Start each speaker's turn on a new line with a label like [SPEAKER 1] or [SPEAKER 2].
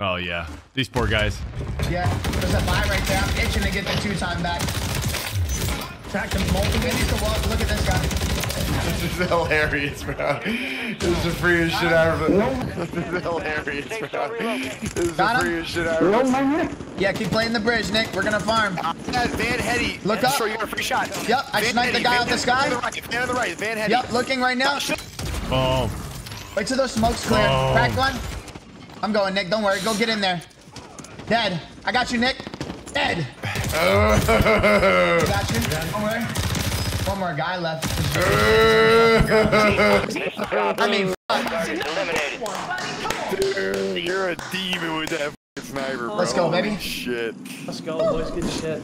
[SPEAKER 1] Oh yeah, these poor guys.
[SPEAKER 2] Yeah, there's a buy right there. I'm itching to get the two time back. Track him multiple. Minutes to walk. Look at this guy.
[SPEAKER 3] This is hilarious, bro. This is the freest shit ever. This is hilarious, bro. This is the freest shit ever.
[SPEAKER 2] Yeah, keep playing the bridge, Nick. We're gonna farm.
[SPEAKER 4] That's Van Hetty.
[SPEAKER 2] Look up.
[SPEAKER 4] Sure, you got a free shot.
[SPEAKER 2] Yep, I
[SPEAKER 4] Van
[SPEAKER 2] sniped the guy
[SPEAKER 4] Van
[SPEAKER 2] out the sky.
[SPEAKER 4] Van on the right, Van on the right. Van Hetty.
[SPEAKER 2] Yep, looking right now.
[SPEAKER 1] Oh,
[SPEAKER 2] Wait till those smokes clear.
[SPEAKER 1] Oh.
[SPEAKER 2] Crack one. I'm going, Nick. Don't worry. Go get in there. Dead. I got you, Nick. Dead. Got you. Don't worry. One more guy left. I mean, fuck.
[SPEAKER 4] You're a demon with that fucking sniper, bro.
[SPEAKER 2] Let's go, baby.
[SPEAKER 4] Holy Shit.
[SPEAKER 5] Let's go, boys. Good shit.